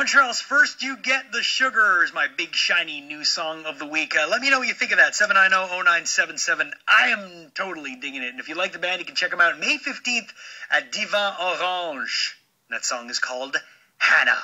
Montreal's First You Get The Sugars. my big shiny new song of the week. Uh, let me know what you think of that. 790-0977. I am totally digging it. And if you like the band, you can check them out May 15th at Divan Orange. That song is called Hannah.